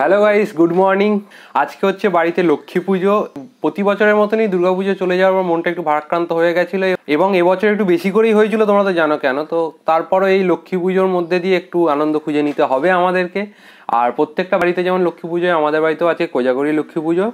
Hello guys good morning আজকে হচ্ছে বাড়িতে লক্ষ্মী পুজো। প্রতি বছরের মতনই দুর্গাপুজো চলে যাওয়ার পর মনটা একটু ভারাক্রান্ত হয়ে গেছিল এবং এবছর একটু বেশি করেই হয়েছিল, তোমরা তো জানো কেন? তো তারপরও এই লক্ষ্মী পুজোর মধ্যে দিয়ে একটু আনন্দ খুঁজে নিতে হবে আমাদেরকে। আর প্রত্যেকটা বাড়িতে যেমন লক্ষ্মী পুজোয় আমাদের বাড়িতেও আছে কোজাগরি লক্ষ্মী পুজো।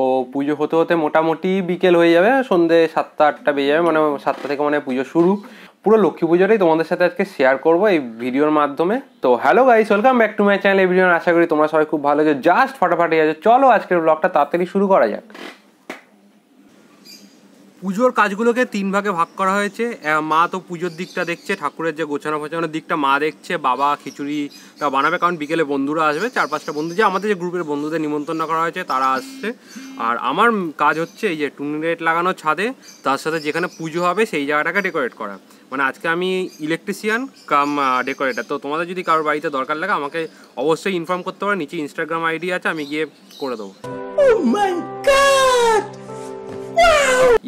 ও পুজো হতে হতে মোটামুটি বিকেল হয়ে যাবে, সন্ধে সাতটা, আটটা বেজে যাবে মানে সাতটা থেকে মানে পুজো শুরু। পুরো লক্ষ্মী পুজোটাই তোমাদের সাথে আজকে শেয়ার করব এই ভিডিওর মাধ্যমে। তো hello guys welcome back to my channel এই ভিডিও আশা করি তোমরা সবাই খুব ভালো আছো। জাস্ট ফটাফাটি আছে চলো আজকের ব্লগটা তাড়াতাড়ি শুরু করা যাক। পুজোর কাজগুলোকে তিন ভাগে ভাগ করা হয়েছে। মা তো পুজোর দিকটা দেখছে, ঠাকুরের যে গোছানো ফোছানোর দিকটা মা দেখছে, বাবা খিচুড়িটা বানাবে, কারণ বিকেলে বন্ধুরা আসবে, চার পাঁচটা বন্ধু, যে আমাদের যে গ্রুপের বন্ধুদের নিমন্ত্রণ করা হয়েছে, তারা আসছে। আর আমার কাজ হচ্ছে এই যে টুনিলাইট লাগানো ছাদে, তার সাথে যেখানে পুজো হবে সেই জায়গাটাকে ডেকোরেট করা। মানে আজকে আমি ইলেকট্রিশিয়ান, কাম ডেকোরেটার। তো তোমাদের যদি কারোর বাড়িতে দরকার লাগে, আমাকে অবশ্যই ইনফর্ম করতে পারো, নিচে ইনস্টাগ্রাম আইডি আছে, আমি গিয়ে করে দেবো।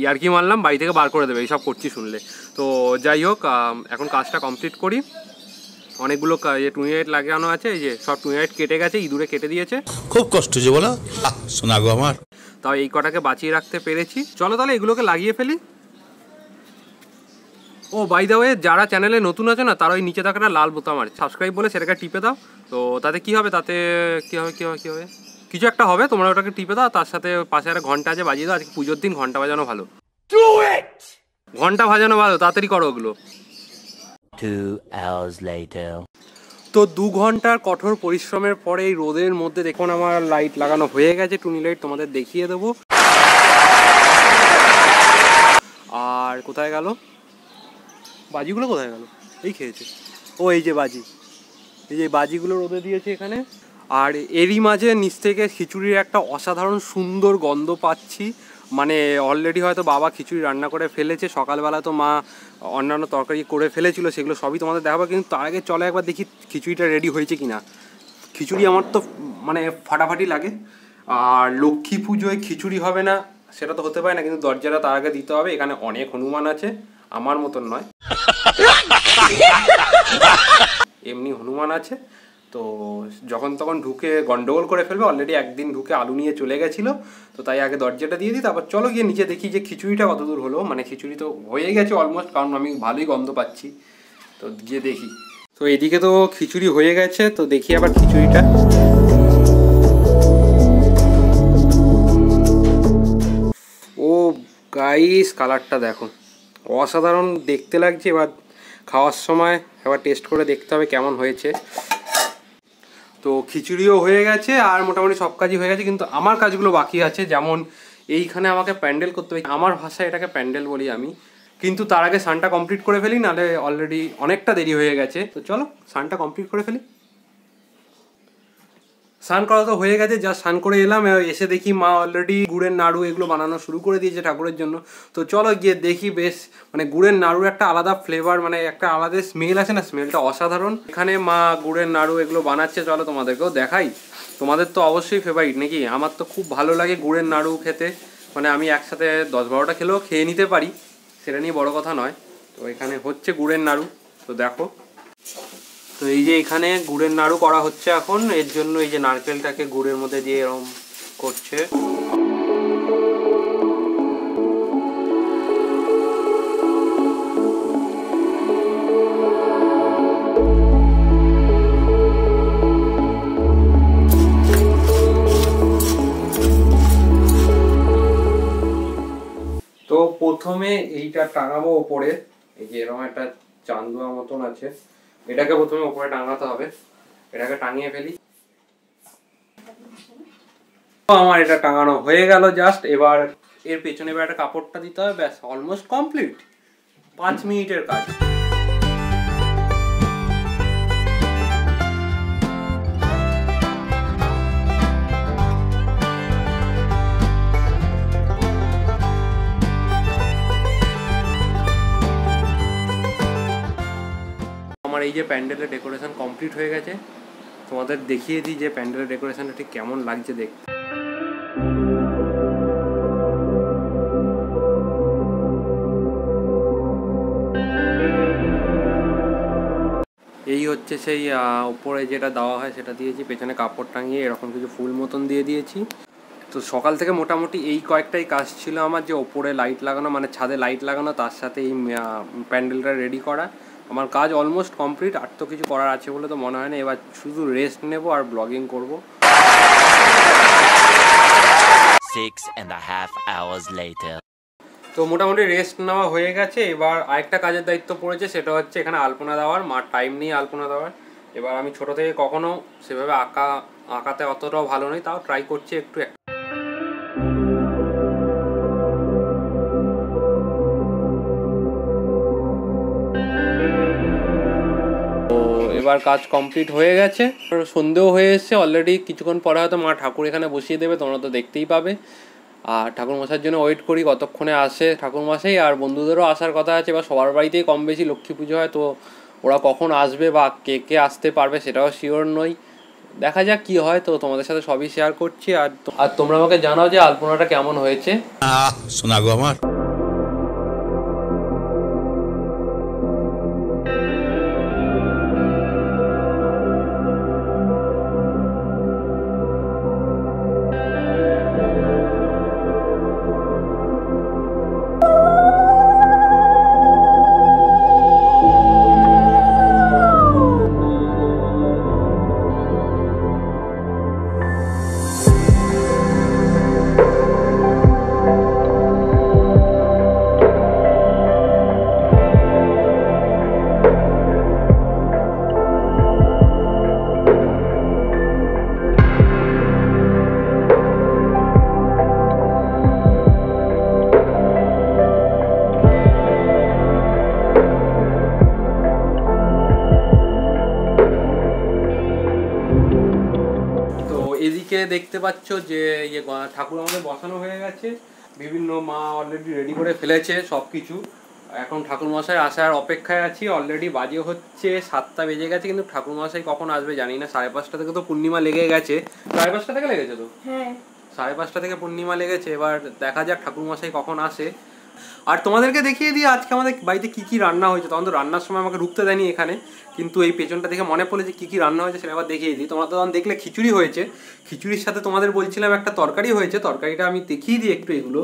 ইয়ার কি মারলাম বাড়ি থেকে বার করে দেবে এইসব করছি শুনলে। তো যাই হোক এখন কাজটা কমপ্লিট করি। অনেকগুলো যে টুনি লাইট লাগানো আছে এই যে সব টুনি লাইট কেটে গেছে ইঁদুরে কেটে দিয়েছে। খুব কষ্ট যে বলো। আহ, শোনা গো আমার। তাও এই কটাকে বাঁচিয়ে রাখতে পেরেছি। চলো তাহলে এগুলোকে লাগিয়ে ফেলি। ও বাই দা ওয়ে যারা চ্যানেলে নতুন আছে না তারা ওই নিচে থাকা লাল বোতাম আছে। সাবস্ক্রাইব বলে সেটাকে টিপে দাও। তো তাতে কি হবে? তাতে কি হবে? কি হবে? কি হবে? কিছু একটা হবে তোমরা ওটাকে টিপে দাও তার সাথে পাশে একটা ঘণ্টা আছে বাজিয়ে দাও আজকে পুজোর দিন ঘণ্টা বাজানো ভালো। ঘণ্টা বাজানো ভালো তাড়াতাড়ি করো ওগুলো. তো দু ঘণ্টার কঠোর পরিশ্রমের পরে এই রোদের মধ্যে দেখুন আমার লাইট লাগানো হয়ে গেছে টুনি লাইট তোমাদের দেখিয়ে দেবো। আর কোথায় গেল? বাজিগুলো কোথায় গেল? এই খেয়েছে। ও এই যে বাজি। এই যে বাজিগুলো রোদে দিয়েছে এখানে। আর এরই মাঝে নিচ থেকে খিচুড়ির একটা অসাধারণ সুন্দর গন্ধ পাচ্ছি। মানে অলরেডি হয়তো বাবা খিচুড়ি রান্না করে ফেলেছে, সকালবেলা তো মা অন্যান্য তরকারি করে ফেলেছিল, সেগুলো সবই তোমাদের দেখাবো, কিন্তু তার আগে চলে একবার দেখি খিচুড়িটা রেডি হয়েছে কি না খিচুড়ি আমার তো মানে ফাটাফাটি লাগে, আর লক্ষ্মী পুজোয় খিচুড়ি হবে না, সেটা তো হতে পারে না, কিন্তু দরজাটা তার আগে দিতে হবে, এখানে অনেক হনুমান আছে, আমার মতন নয়। এমনি হনুমান আছে তো যখন তখন ঢুকে গন্ডগোল করে ফেলবে অলরেডি একদিন ঢুকে আলু নিয়ে চলে গেছিল, তো তাই আগে দরজাটা দিয়ে দিই, তারপর চলো গিয়ে নিচে দেখি যে খিচুড়িটা কত দূর হলো। মানে খিচুড়ি তো হয়ে গেছে অলমোস্ট কারণ আমি ভালোই গন্ধ পাচ্ছি। তো গিয়ে দেখি। তো এদিকে তো খিচুড়ি হয়ে গেছে, তো দেখি আবার খিচুড়িটা। ও গাইস কালারটা দেখো। অসাধারণ, দেখতে লাগছে, এবার খাওয়ার সময়, এবার টেস্ট করে দেখতে হবে কেমন হয়েছে। তো খিচুড়িও হয়ে গেছে আর মোটামুটি সব কাজই হয়ে গেছে, কিন্তু আমার কাজগুলো বাকি আছে। যেমন এইখানে আমাকে প্যান্ডেল করতে হবে আমার ভাষায় এটাকে প্যান্ডেল বলি আমি। কিন্তু তার আগে সানটা কমপ্লিট করে ফেলি, নাহলে অলরেডি অনেকটা দেরি হয়ে গেছে। তো চলো, সানটা কমপ্লিট করে ফেলি। স্নান করা তো হয়ে গেছে, যা স্নান করে এলাম এসে দেখি মা অলরেডি গুড়ের নাড়ু এগুলো বানানো শুরু করে দিয়েছে ঠাকুরের জন্য। তো চলো গিয়ে দেখি বেশ মানে গুড়ের নাড়ুর একটা আলাদা ফ্লেভার মানে একটা আলাদা স্মেল আছে না স্মেলটা অসাধারণ। এখানে মা গুড়ের নাড়ু এগুলো বানাচ্ছে, চলো তোমাদেরকেও দেখাই। তোমাদের তো অবশ্যই ফেভারিট নাকি? আমার তো খুব ভালো লাগে গুড়ের নাড়ু খেতে। মানে আমি একসাথে দশ বারোটা খেলেও খেয়ে নিতে পারি, সেটা নিয়ে বড় কথা নয়। তো এখানে হচ্ছে গুড়ের নাড়ু, তো দেখো। তো এই যে এখানে গুড়ের নাড়ু করা হচ্ছে এখন, এর জন্য এই যে নারকেলটাকে গুড়ের মধ্যে দিয়ে এরকম করছে। প্রথমে এইটা টাঙাবো ওপরে, এই যে এরকম একটা চান্দুয়া মতন আছে। এটাকে প্রথমে উপরে টাঙাতে হবে। এটাকে টাঙিয়ে ফেলি। আমার এটা টাঙানো হয়ে গেল জাস্ট এবার এর পেছনে এবার একটা কাপড়টা দিতে হবে, ব্যাস অলমোস্ট কমপ্লিট পাঁচ মিনিটের কাজ। আমার এই যে প্যান্ডেলের ডেকোরেশন কমপ্লিট হয়ে গেছে, তোমাদের দেখিয়ে দিই যে প্যান্ডেলের ডেকোরেশনটা ঠিক কেমন লাগছে দেখতে এই হচ্ছে সেই উপরে যেটা দেওয়া হয় সেটা দিয়েছি, পেছনে কাপড় টাঙিয়ে এরকম কিছু ফুল মতন দিয়ে দিয়েছি। তো সকাল থেকে মোটামুটি এই কয়েকটাই কাজ ছিল আমার, যে ওপরে লাইট লাগানো মানে ছাদে লাইট লাগানো, তার সাথে এই প্যান্ডেলটা রেডি করা। আমার কাজ অলমোস্ট কমপ্লিট আর তো কিছু করার আছে বলে তো মনে হয় না। এবার শুধু রেস্ট নেব আর ব্লগিং করব। Six and a half hours later. তো মোটামুটি রেস্ট নেওয়া হয়ে গেছে। এবার আরেকটা কাজের দায়িত্ব পড়েছে সেটা হচ্ছে এখানে আলপনা দেওয়ার মার টাইম নেই আলপনা দেওয়ার। এবার আমি ছোট থেকে কখনো সেভাবে আঁকা আঁকাতে অতটাও ভালো নই তাও ট্রাই করছি একটু এবার কাজ কমপ্লিট হয়ে গেছে। সন্ধেও হয়ে এসছে অলরেডি কিছুক্ষণ পরে হয়তো মা ঠাকুর এখানে বসিয়ে দেবে, তোমরা তো দেখতেই পাবে। আর ঠাকুর মশাইয়ের জন্য ওয়েট করি, কতক্ষণে আসে ঠাকুর মশাই আর বন্ধুদেরও আসার কথা আছে বা সবার বাড়িতেই কম বেশি লক্ষ্মী পুজো হয়, তো ওরা কখন আসবে বা কে কে আসতে পারবে সেটাও শিওর নই। দেখা যাক কি হয়, তো তোমাদের সাথে সবই শেয়ার করছি। আর আর তোমরা আমাকে জানাও যে আলপনাটা কেমন হয়েছে। আমার। দেখতে পাচ্ছ যে ইয়ে ঠাকুর আমাদের বসানো হয়ে গেছে। বিভিন্ন মা অলরেডি রেডি করে ফেলেছে সব কিছু এখন ঠাকুরমশাই আসার অপেক্ষায় আছি অলরেডি বাজে হচ্ছে সাতটা বেজে গেছে কিন্তু ঠাকুরমশাই কখন আসবে জানি না। সাড়ে পাঁচটা থেকে তো পূর্ণিমা লেগে গেছে। সাড়ে পাঁচটা থেকে লেগেছে তো? হ্যাঁ। সাড়ে পাঁচটা থেকে পূর্ণিমা লেগেছে এবার দেখা যাক ঠাকুরমশাই কখন আসে। আর তোমাদেরকে দেখিয়ে দিই আজকে আমাদের বাড়িতে কি কি রান্না হয়েছে। তখন তো রান্নার সময় আমাকে ঢুকতে দেয়নি এখানে। কিন্তু এই পেছনটা দেখে মনে পড়লে যে কী কী রান্না হয়েছে সেটা আবার দেখিয়ে দিই। তোমরা তখন দেখলে খিচুড়ি হয়েছে। খিচুড়ির সাথে তোমাদের বলছিলাম একটা তরকারি হয়েছে। তরকারিটা আমি দেখিয়ে দিই একটু এগুলো।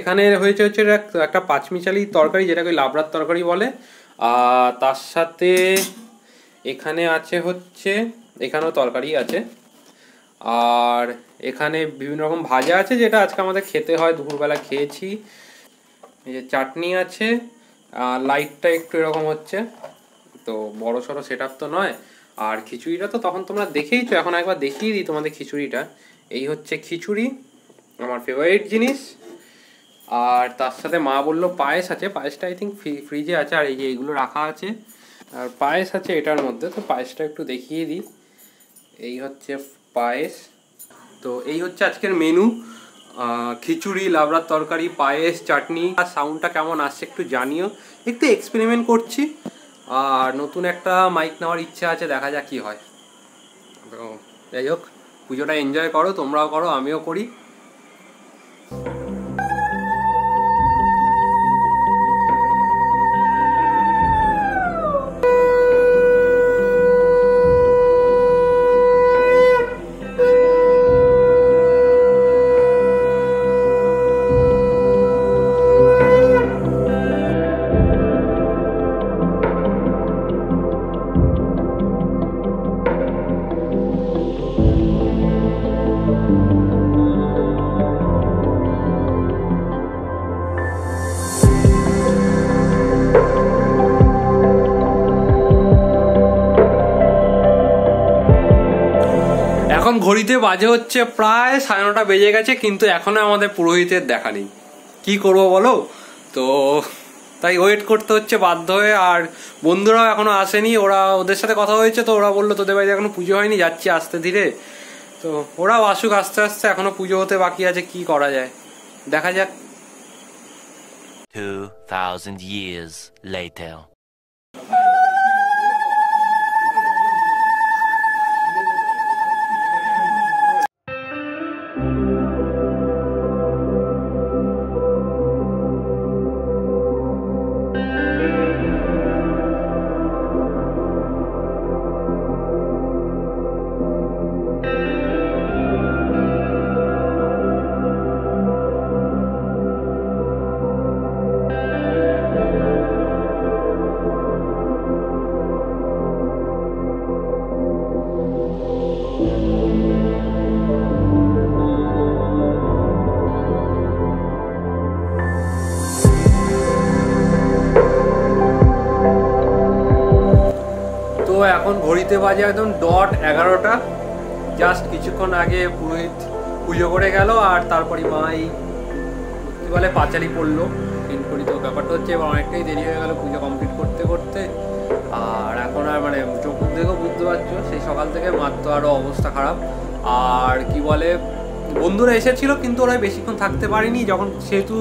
এখানে হয়েছে হচ্ছে একটা পাঁচমিচালি তরকারি, যেটাকে লাবড়ার তরকারি বলে। আর তার সাথে এখানে আছে হচ্ছে, এখানেও তরকারি আছে। আর এখানে বিভিন্ন রকম ভাজা আছে, যেটা আজকে আমাদের খেতে হয়। দুপুরবেলা খেয়েছি। এই যে চাটনি আছে লাইটটা একটু এরকম হচ্ছে। তো বড় সড়ো সেট তো নয়। আর খিচুড়িটা তো তখন তোমরা দেখেই তো, এখন একবার দেখিয়ে দিই তোমাদের খিচুড়িটা। এই হচ্ছে খিচুড়ি, আমার ফেভারিট জিনিস। আর তার সাথে মা বলল পায়েস আছে, পায়েসটা আই থিঙ্ক ফ্রিজে আছে, আর এই যে এইগুলো রাখা আছে। আর পায়েস আছে এটার মধ্যে, তো পায়েসটা একটু দেখিয়ে দিই। এই হচ্ছে পায়েস। তো এই হচ্ছে আজকের মেনু খিচুড়ি লাবড়ার তরকারি, পায়েস, চাটনি। আর সাউন্ডটা কেমন আসছে একটু জানিও। একটু এক্সপেরিমেন্ট করছি। আর নতুন একটা মাইক নেওয়ার ইচ্ছা আছে, দেখা যাক কি হয়। যাই হোক, পুজোটা এনজয় করো, তোমরাও করো, আমিও করি। এখন ঘড়িতে বাজে হচ্ছে প্রায় সাড়ে নটা বেজে গেছে, কিন্তু এখনও আমাদের পুরোহিতের দেখা নেই। কি করব বলো? তো তাই ওয়েট করতে হচ্ছে বাধ্য হয়ে, আর বন্ধুরাও এখনও আসেনি। ওরা ওদের সাথে কথা হয়েছে, তো ওরা বলল, তোদের বাড়িতে এখনও পুজো হয়নি, যাচ্ছি আসতে ধীরে। তো ওরাও আসুক আস্তে আস্তে, এখনও পুজো হতে বাকি আছে, কি করা যায়? দেখা যাক। Two thousand years later. এখন ঘড়িতে বাজে একদম ডট এগারোটা। জাস্ট কিছুক্ষণ আগে পুরোহিত পুজো করে গেল আর তারপরে মাই কী বলে পাঁচালি পড়ল। তিন করি তো ব্যাপারটা হচ্ছে এবার অনেকটাই দেরি হয়ে গেলো পুজো কমপ্লিট করতে করতে। আর এখন আর মানে চোখ দেখেও বুঝতে পারছ, সেই সকাল থেকে মার তো আরও অবস্থা খারাপ। আর কি বলে বন্ধুরা এসেছিল, কিন্তু ওরা বেশিক্ষণ থাকতে পারেনি। যখন সেহেতু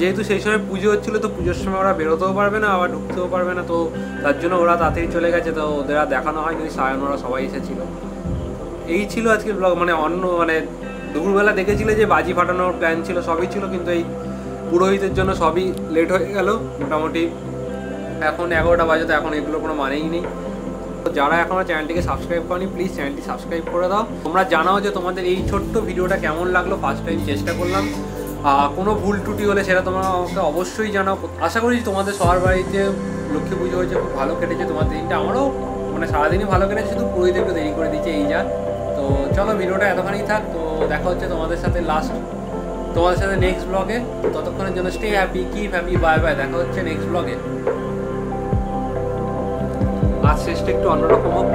যেহেতু সেই সময় পুজো হচ্ছিল, তো পুজোর সময় ওরা বেরোতেও পারবে না, আবার ঢুকতেও পারবে না, তো তার জন্য ওরা তাড়াতাড়ি চলে গেছে, তো ওদের আর দেখানো হয়নি, ওই সায়ন, ওরা সবাই এসেছিল। এই ছিল আজকে ব্লগ মানে অন্য মানে দুপুরবেলা দেখেছিলে যে বাজি ফাটানোর প্ল্যান ছিল, সবই ছিল, কিন্তু এই পুরোহিতের জন্য সবই লেট হয়ে গেল, মোটামুটি এখন এগারোটা বাজে, তো এখন এগুলোর কোনো মানেই নেই। তো যারা এখনও চ্যানেলটিকে সাবস্ক্রাইব করনি প্লিজ চ্যানেলটি সাবস্ক্রাইব করে দাও। তোমরা জানাও যে তোমাদের এই ছোট্ট ভিডিওটা কেমন লাগল ফার্স্ট টাইম চেষ্টা করলাম। কোনো ভুল ত্রুটি হলে সেটা তোমরা আমাকে অবশ্যই জানাও। আশা করি তোমাদের সবার বাড়িতে লক্ষ্মী পুজো হয়েছে, খুব ভালো কেটেছে। তোমার দিনটা আমারও মানে সারাদিনই ভালো কেটেছে, শুধু পুরোহিত একটু দেরি করে দিচ্ছে, এই যা। তো চলো ভিডিওটা এতখানি থাক, তো দেখা হচ্ছে তোমাদের সাথে লাস্ট তোমাদের সাথে নেক্সট ব্লগে ততক্ষণের জন্য stay happy keep happy bye bye দেখা হচ্ছে নেক্সট ব্লগে আজ শেষটা একটু অন্যরকম হোক